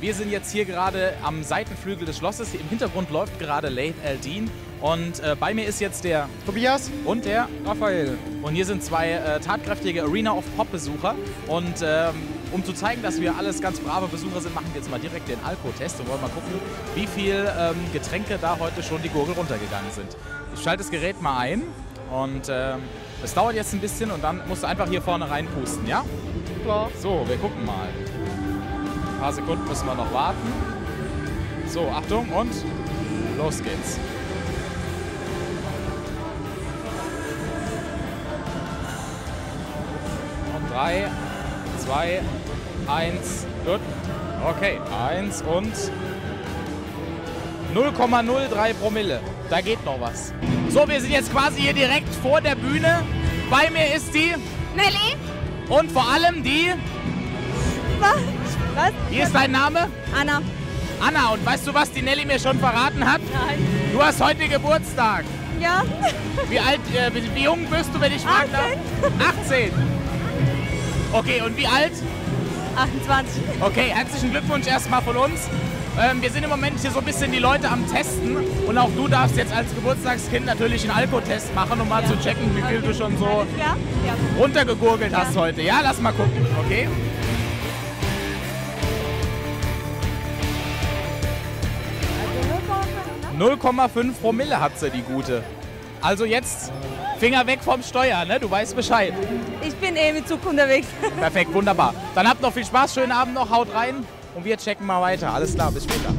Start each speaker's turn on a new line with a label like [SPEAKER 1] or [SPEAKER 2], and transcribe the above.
[SPEAKER 1] Wir sind jetzt hier gerade am Seitenflügel des Schlosses. Im Hintergrund läuft gerade Late Aldin. Und äh, bei mir ist jetzt der
[SPEAKER 2] Tobias
[SPEAKER 1] und der
[SPEAKER 2] Raphael.
[SPEAKER 1] Und hier sind zwei äh, tatkräftige Arena of Pop-Besucher. Und ähm, um zu zeigen, dass wir alles ganz brave Besucher sind, machen wir jetzt mal direkt den Alko-Test und wollen mal gucken, wie viel ähm, Getränke da heute schon die Gurgel runtergegangen sind. Ich schalte das Gerät mal ein und ähm, es dauert jetzt ein bisschen und dann musst du einfach hier vorne reinpusten, ja?
[SPEAKER 2] Klar.
[SPEAKER 1] So, wir gucken mal. Ein paar Sekunden müssen wir noch warten. So, Achtung und los geht's. Und drei, zwei, eins, gut. Okay, eins und 0,03 Promille. Da geht noch was. So, wir sind jetzt quasi hier direkt vor der Bühne. Bei mir ist die
[SPEAKER 3] Nelly?
[SPEAKER 1] und vor allem die.
[SPEAKER 3] Was? Was?
[SPEAKER 1] Wie ist dein Name?
[SPEAKER 3] Anna.
[SPEAKER 1] Anna. Und weißt du, was die Nelly mir schon verraten hat?
[SPEAKER 3] Nein.
[SPEAKER 1] Du hast heute Geburtstag.
[SPEAKER 3] Ja?
[SPEAKER 1] Wie alt, äh, wie, wie jung bist du, wenn ich fragen darf? 18. Okay, und wie alt?
[SPEAKER 3] 28.
[SPEAKER 1] Okay, herzlichen Glückwunsch erstmal von uns. Ähm, wir sind im Moment hier so ein bisschen die Leute am Testen und auch du darfst jetzt als Geburtstagskind natürlich einen Alkotest machen, um mal
[SPEAKER 3] Ja.
[SPEAKER 1] zu checken, wie viel
[SPEAKER 3] Okay.
[SPEAKER 1] du schon so?
[SPEAKER 3] Ja.
[SPEAKER 1] runtergegurgelt
[SPEAKER 3] Ja.
[SPEAKER 1] hast heute. Ja, lass mal gucken, okay? 0,5 Promille hat sie, die gute. Also jetzt Finger weg vom Steuer, ne? Du weißt Bescheid.
[SPEAKER 3] Ich bin eh mit Zug unterwegs.
[SPEAKER 1] Perfekt, wunderbar. Dann habt noch viel Spaß, schönen Abend noch, haut rein und wir checken mal weiter. Alles klar, bis später.